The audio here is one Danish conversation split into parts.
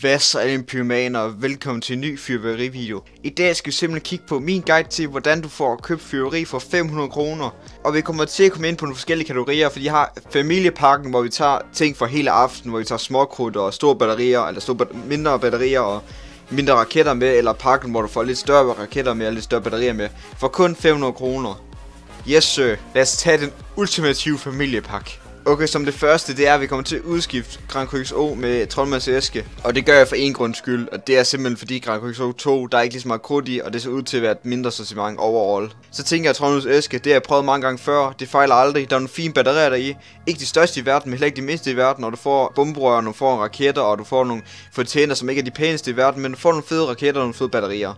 Hvad så alle pyromaner, og velkommen til en ny fyrværkerivideo. I dag skal vi simpelthen kigge på min guide til, hvordan du får købt fyrværkeri for 500 kroner. Og vi kommer til at komme ind på nogle forskellige kategorier, fordi jeg har familiepakken, hvor vi tager ting for hele aften, hvor vi tager småkrudt og store batterier, eller store mindre batterier og mindre raketter med, eller pakken, hvor du får lidt større raketter med og lidt større batterier med, for kun 500 kroner. Yes sir, lad os tage den ultimative familiepakke. Okay, som det første, det er, at vi kommer til at udskifte Grand Prix O med Trollmands æske. Og det gør jeg for en grund skyld, og det er simpelthen fordi Grand Prix O 2, der er ikke lige så meget krudt i, og det ser ud til at være et mindre sortiment overall. Så tænker jeg, at Trollmands æske, det har jeg prøvet mange gange før, det fejler aldrig, der er nogle fine batterier der i. Ikke de største i verden, men heller ikke de mindste i verden, og du får bomberør, du får raketter, og du får nogle fontæner, som ikke er de pæneste i verden, men du får nogle fede raketter og nogle fede batterier.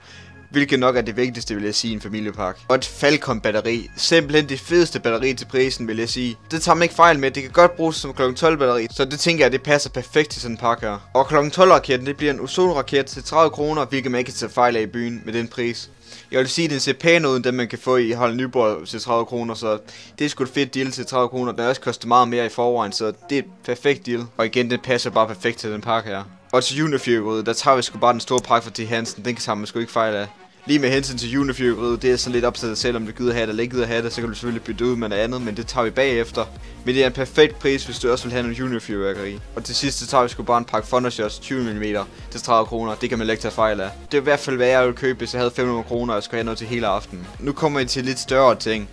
Hvilket nok er det vigtigste, vil jeg sige, i en familiepakke. Og et Falcon batteri. Simpelthen det fedeste batteri til prisen, vil jeg sige. Det tager man ikke fejl med. Det kan godt bruges som kl. 12 batteri. Så det tænker jeg, det passer perfekt til sådan en pakke her. Og kl. 12 raketten, det bliver en ozonraket til 30 kroner, hvilket man ikke kan tage fejl af i byen med den pris. Jeg vil sige, at den ser pæn ud, end den man kan få i Harald Nyborg til 30 kroner, så det er sgu et fedt deal til 30 kroner. Den også koster meget mere i forvejen, så det er et perfekt deal. Og igen, den passer bare perfekt til den pakke her. Og til juniorfyrkeriet, der tager vi sgu bare den store pakke fra T. Hansen. Den kan man sgu ikke fejl af. Lige med hensyn til Unifyrkeriet, det er sådan lidt op til dig selv, om du gider have det eller ikke gider have det, så kan du selvfølgelig bytte ud med noget andet, men det tager vi bagefter. Men det er en perfekt pris, hvis du også vil have noget Unifyrkeri. Og til sidst, så tager vi sgu bare en pakke Thundershots 20 mm til 30 kroner. Det kan man ikke tage fejl af. Det er i hvert fald, hvad jeg ville købe, hvis jeg havde 500 kroner, og jeg skulle have noget til hele aftenen. Nu kommer vi til lidt større ting.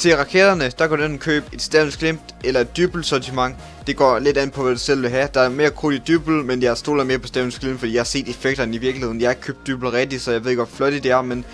Til raketterne, der kan du enten købe et Stævns Glimt eller et dybel sortiment. Det går lidt an på, hvad du selv vil have. Der er mere krudt i dybel, men jeg stoler mere på Stævns Glimt, fordi jeg har set effekterne i virkeligheden. Jeg har ikke købt dybel rigtigt, så jeg ved ikke, hvor flot det er, men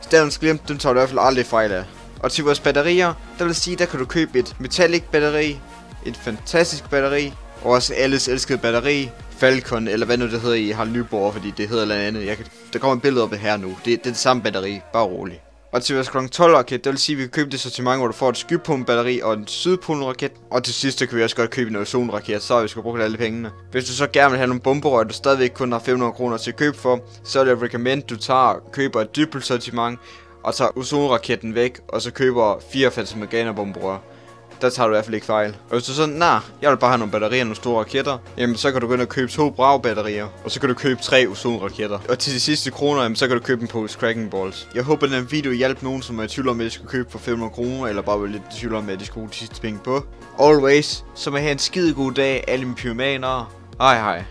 Stævns Glimt, den tager du i hvert fald aldrig fejl af. Og til vores batterier, der vil sige, der kan du købe et metallic batteri, et fantastisk batteri, og også alles elskede batteri, Falcon, eller hvad nu det hedder i Harald Nyborg, fordi det hedder eller andet. Jeg kan, der kommer et billede op her nu. Det, det er det samme batteri, bare roligt. Og til vores kl. 12 raket, det vil sige, at vi kan købe det sortiment, hvor du får et skypumpebatteri og en sydpolenraket. Og til sidst kan vi også godt købe en ozonraket, så har vi skal bruge alle pengene. Hvis du så gerne vil have nogle bomberøg, og du stadigvæk kun har 500 kroner til at købe for, så vil jeg recommend, at du tager, køber et dybbelt sortiment, og tager ozonraketten væk, og så køber 4 Fatamorgana bomberør der tager du i hvert fald ikke fejl. Og hvis du sådan, nej, nah, jeg vil bare have nogle batterier og nogle store raketter, jamen så kan du gå ind og købe to brav batterier, og så kan du købe tre ozon-raketter. Og til de sidste kroner, jamen så kan du købe en pose Cracking Balls. Jeg håber, at den video hjalp nogen, som er i tvivl om, at de skulle købe for 500 kroner, eller bare var lidt i tvivl om, at de skulle de sidste penge på. Always, så må have en skide god dag, alle mine pyromaner. Hej hej.